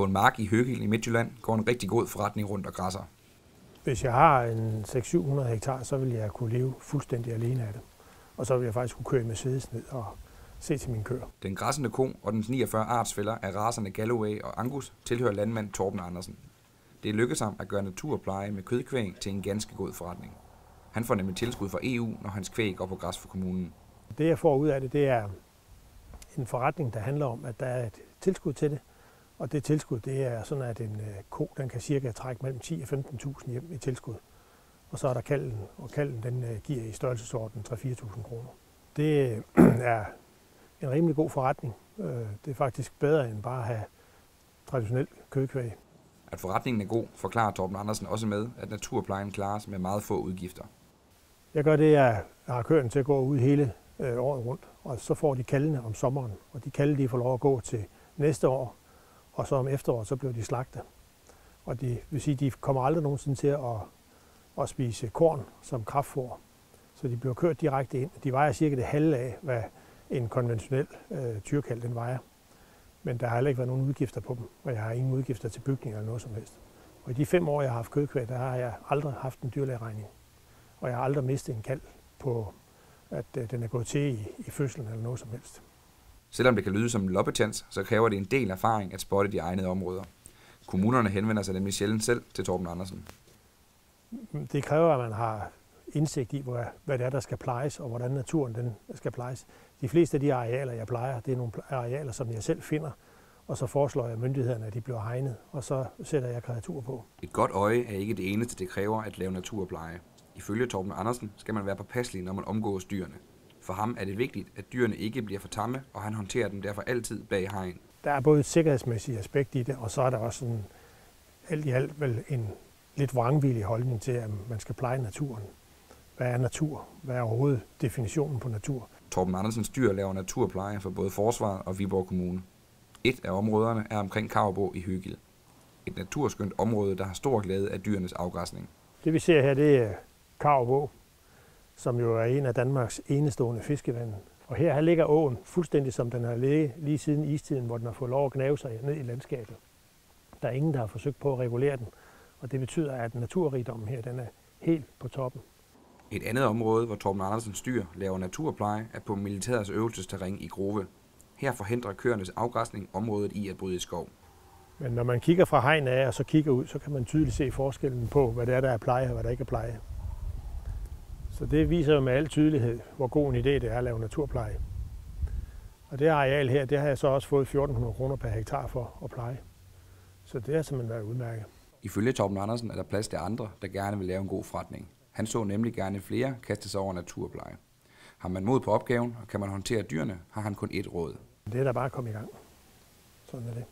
På en mark i Høgil i Midtjylland går en rigtig god forretning rundt og græsser. Hvis jeg har en 600-700 hektar, så vil jeg kunne leve fuldstændig alene af det. Og så vil jeg faktisk kunne køre i Mercedes ned og se til min køer. Den græssende ko og dens 49 artsfælder af raserne Galloway og Angus tilhører landmand Torben Andersen. Det lykkedes ham at gøre naturpleje med kødkvæg til en ganske god forretning. Han får nemlig tilskud fra EU, når hans kvæg går på græs for kommunen. Det jeg får ud af det, det er en forretning, der handler om, at der er et tilskud til det. Og det tilskud, det er sådan, at en øh, ko, den kan cirka trække mellem 10 og 15.000 hjem i tilskud. Og så er der kalden, og kalden den øh, giver i størrelsesorden 3-4.000 kroner. Det øh, er en rimelig god forretning. Det er faktisk bedre end bare at have traditionel kødkvæg. At forretningen er god, forklarer Torben Andersen også med, at naturplejen klares med meget få udgifter. Jeg gør det, jeg har køren til at gå ud hele året rundt, og så får de kaldene om sommeren, og de kalde de får lov at gå til næste år, og så om efteråret, så blev de slagtet. Og det vil sige, de kommer aldrig nogensinde til at, at spise korn som kraftfor. Så de bliver kørt direkte ind. De vejer cirka det halve af, hvad en konventionel øh, tyrkald den vejer. Men der har heller ikke været nogen udgifter på dem, og jeg har ingen udgifter til bygninger eller noget som helst. Og i de fem år, jeg har haft kødkvæg, der har jeg aldrig haft en dyrlægeregning. Og jeg har aldrig mistet en kald på, at øh, den er gået til i, i fødslen eller noget som helst. Selvom det kan lyde som en loppetjans, så kræver det en del erfaring at spotte de egnede områder. Kommunerne henvender sig nemlig sjældent selv til Torben Andersen. Det kræver, at man har indsigt i, hvad det er, der skal plejes, og hvordan naturen den skal plejes. De fleste af de arealer, jeg plejer, det er nogle arealer, som jeg selv finder, og så foreslår jeg myndighederne, at de bliver hegnet, og så sætter jeg kreatur på. Et godt øje er ikke det eneste, det kræver at lave naturpleje. Ifølge Torben Andersen skal man være påpasselig, når man omgås dyrene. For ham er det vigtigt, at dyrene ikke bliver for tamme, og han håndterer dem derfor altid bag hegn. Der er både et sikkerhedsmæssigt aspekt i det, og så er der også en, alt i alt vel en lidt vrangvillig holdning til, at man skal pleje naturen. Hvad er natur? Hvad er overhovedet definitionen på natur? Torben Andersens dyr laver naturpleje for både Forsvaret og Viborg Kommune. Et af områderne er omkring Kavbo i Hygil. Et naturskønt område, der har stor glæde af dyrenes afgræsning. Det vi ser her, det er Kavbo, som jo er en af Danmarks enestående fiskevand. Og her, her ligger åen fuldstændig som den har ligget lige siden istiden, hvor den har fået lov at gnave sig ned i landskabet. Der er ingen, der har forsøgt på at regulere den, og det betyder, at naturrigdommen her den er helt på toppen. Et andet område, hvor Torben Andersens dyr laver naturpleje, er på militærets øvelsesterræn i Grove. Her forhindrer køernes afgræsning området i at bryde i skov. Men når man kigger fra hegn af og så kigger ud, så kan man tydeligt se forskellen på, hvad det er, der er pleje og hvad der ikke er pleje. Så det viser jo med al tydelighed, hvor god en idé det er at lave naturpleje. Og det areal her, det har jeg så også fået 1400 kroner per hektar for at pleje. Så det har simpelthen været udmærket. Ifølge Torben Andersen er der plads til andre, der gerne vil lave en god forretning. Han så nemlig gerne flere kaste sig over naturpleje. Har man mod på opgaven, og kan man håndtere dyrene, har han kun ét råd. Det er da bare at komme i gang. Sådan er det.